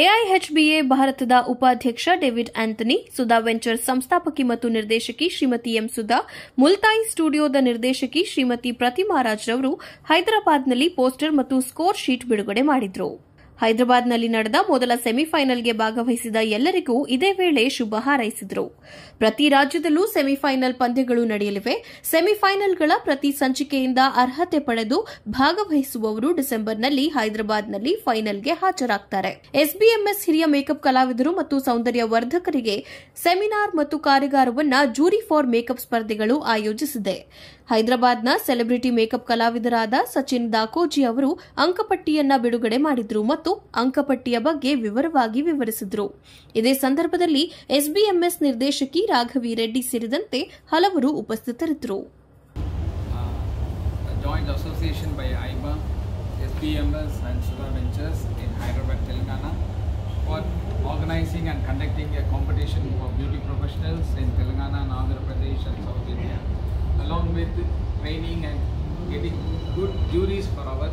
ಎಐಎಚ್ಬಿಎ ಭಾರತದ ಉಪಾಧ್ಯಕ್ಷ David Anthony, Sudha venture ಸಂಸ್ಥಾಪಕಿ ಮತ್ತು ನಿರ್ದೇಶಕಿ ಶ್ರೀಮತಿ ಎಂ ಸುಧಾ, ಮುಲ್ತಾಯಿ ಸ್ಟುಡಿಯೋದ ನಿರ್ದೇಶಕಿ ಶ್ರೀಮತಿ ಪ್ರತಿಮಾ ರಾಜ್ರವರು ಹೈದರಾಬಾದ್ನಲ್ಲಿ ಪೋಸ್ಟರ್ ಮತ್ತು ಸ್ಕೋರ್ ಶೀಟ್ ಬಿಡುಗಡೆ ಮಾಡಿದ್ರು. ಹೈದರಾಬಾದ್ನಲ್ಲಿ ನಡೆದ ಮೊದಲ ಸೆಮಿಫೈನಲ್ಗೆ ಭಾಗವಹಿಸಿದ ಎಲ್ಲರಿಗೂ ಇದೇ ವೇಳೆ ಶುಭ ಹಾರೈಸಿದರು. ಪ್ರತಿ ರಾಜ್ಯದಲ್ಲೂ ಸೆಮಿಫೈನಲ್ ಪಂದ್ಯಗಳು ನಡೆಯಲಿವೆ. ಸೆಮಿಫೈನಲ್ಗಳ ಪ್ರತಿ ಸಂಚಿಕೆಯಿಂದ ಅರ್ಹತೆ ಪಡೆದು ಭಾಗವಹಿಸುವವರು ಡಿಸೆಂಬರ್ನಲ್ಲಿ ಹೈದರಾಬಾದ್ನಲ್ಲಿ ಫೈನಲ್ಗೆ ಹಾಜರಾಗ್ತಾರೆ. ಎಸ್ಬಿಎಂಎಸ್ ಹಿರಿಯ ಮೇಕಪ್ ಕಲಾವಿದರು ಮತ್ತು ಸೌಂದರ್ಯ ವರ್ಧಕರಿಗೆ ಸೆಮಿನಾರ್ ಮತ್ತು ಕಾರ್ಯಾಗಾರವನ್ನು ಜೂರಿ ಫಾರ್ ಮೇಕಪ್ ಸ್ಪರ್ಧೆಗಳು ಆಯೋಜಿಸಿದೆ. ಹೈದರಾಬಾದ್ನ ಸೆಲೆಬ್ರಿಟಿ ಮೇಕಪ್ ಕಲಾವಿದರಾದ ಸಚಿನ್ ದಾಕೋಜಿ ಅವರು ಅಂಕಪಟ್ಟಿಯನ್ನ ಬಿಡುಗಡೆ ಮಾಡಿದರು ಮತ್ತು ಅಂಕಪಟ್ಟಿಯ ಬಗ್ಗೆ ವಿವರವಾಗಿ ವಿವರಿಸಿದರು ಇದೇ ಸಂದರ್ಭದಲ್ಲಿ ಎಸ್ಬಿಎಂಎಸ್ ನಿರ್ದೇಶಕಿ ರಾಘವಿ ರೆಡ್ಡಿ ಸೇರಿದಂತೆ ಹಲವರು ಉಪಸ್ಥಿತರಿದ್ದರು for organizing and conducting a competition for beauty professionals in Telangana, and Andhra Pradesh and South India along with training and getting good juries for our